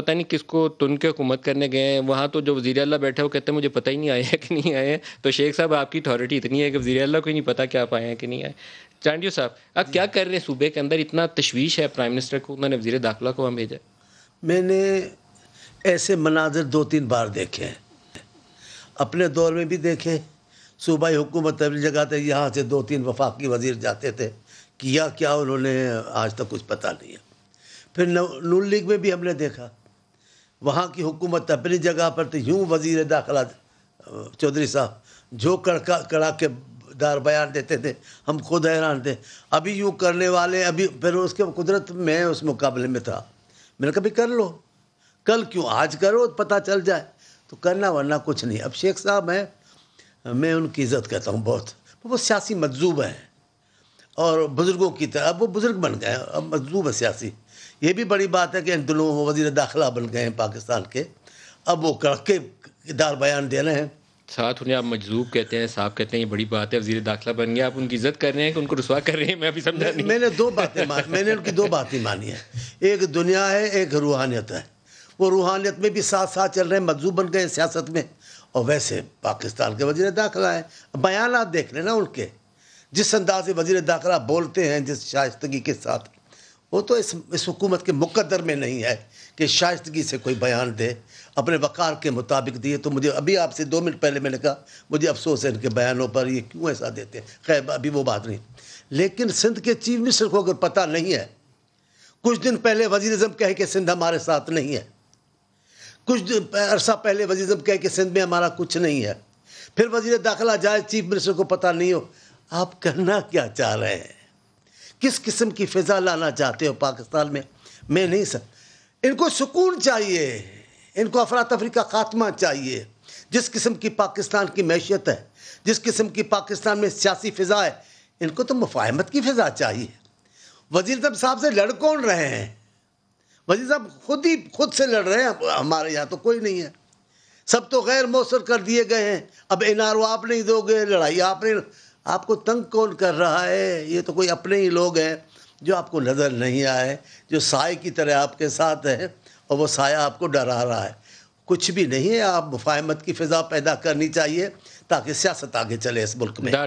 पता नहीं किसको तुन के हुकूमत करने गए हैं। वहाँ तो जो वज़ी अल्लाह बैठे वो कहते हैं मुझे पता ही नहीं आया हैं कि नहीं आए हैं। तो शेख साहब आपकी अथॉरिटी इतनी है कि वज़ी अल्लाह को ही नहीं पता कि आप आए हैं कि नहीं आए। चांडियो साहब आप क्या कर रहे हैं? सूबे के अंदर इतना तशवीश है प्राइम मिनिस्टर को उन्होंने वजी दाखिला को वहाँ भेजा मैंने ऐसे मनाजर दो तीन बार देखे हैं। अपने दौर में भी देखे सूबाई हुकूमत अपनी जगह थे यहाँ से दो तीन वफाकी वज़ीर जाते थे। किया क्या उन्होंने आज तक कुछ पता नहीं है। फिर नून लीग में भी हमने देखा। वहाँ की हुकूमत अपनी जगह पर तो यूँ वज़ीर दाखिला चौधरी साहब, जो कड़का कड़ा के दार बयान देते थे, हम खुद हैरान थे। अभी यूँ करने वाले, अभी फिर उसके कुदरत में उस मुकाबले में था। मैंने कभी कर लो। कल क्यों? आज करो, पता चल जाए। तो करना वरना कुछ नहीं। अब शेख साहब हैं, मैं उनकी इज़्ज़त करता हूँ बहुत। वो सियासी मजलूब हैं। और बुज़ुर्गों की तरह, अब वो बुज़ुर्ग बन गए। अब मजलूब है सियासी। ये भी बड़ी बात है कि इन दिनों वज़ीर दाखिला बन गए हैं पाकिस्तान के। अब वो कड़के दार बयान दे रहे हैं। साथ उन्हें आप मजलूब कहते हैं साहब कहते हैं ये बड़ी बात है वज़ीर दाखिला बन गया आप उनकी इज़्ज़त कर रहे हैं कि उनको रुसवा कर रहे हैं मैं अभी समझा नहीं। मैंने दो बातें मान मैंने उनकी दो बातें मानी है। एक दुनिया है एक रूहानियत है। वो रूहानियत में भी साथ साथ चल रहे हैं मजलूब बन गए सियासत में। और वैसे पाकिस्तान के वज़ीर दाखिला हैं। बयान देख लेना उनके। जिस अंदाज से वज़ीर दाखिला बोलते हैं जिस शाइस्तगी के साथ। वो तो इस इस हुकूमत के मुकद्दर में नहीं है कि शाइस्तगी से कोई बयान दे, अपने वक़ार के मुताबिक दिए। तो मुझे अभी आपसे दो मिनट पहले मैंने कहा, मुझे अफसोस है इनके बयानों पर, ये क्यों ऐसा देते हैं? खैर, अभी वो बात नहीं। लेकिन सिंध के चीफ मिनिस्टर को अगर पता नहीं है, कुछ दिन पहले वज़ीर अजम कहे कि सिंध हमारे साथ नहीं है। कुछ अरसा पहले वजी अजम कहे कि सिंध में हमारा कुछ नहीं है। फिर वज़ीर दाखिला जाए चीफ मिनिस्टर को पता नहीं हो। आप करना क्या चाह रहे हैं? किस किस्म की फ़िज़ा लाना चाहते हो पाकिस्तान में? मैं नहीं सर। इनको सुकून चाहिए। इनको अफरा तफरी का खात्मा चाहिए। जिस किस्म की पाकिस्तान की मैशियत है, जिस किस्म की पाकिस्तान में सियासी फ़िज़ा है, इनको तो मुफाहमत की फ़िज़ा चाहिए। वज़ीर साहब साहब से लड़ कौन रहे हैं? वज़ीर साहब खुद ही, खुद से लड़ रहे हैं। हमारे यहाँ तो कोई नहीं है। सब तो गैर मौसर कर दिए गए हैं। अब एन आप नहीं दोगे, लड़ाई आप नहीं आपको तंग कौन कर रहा है? ये तो कोई अपने ही लोग हैं जो आपको नज़र नहीं आए, जो साय की तरह आपके साथ हैं और वो साया आपको डरा रहा है। कुछ भी नहीं है, आप मुफाहमत की फ़िज़ा पैदा करनी चाहिए ताकि सियासत आगे चले इस मुल्क में।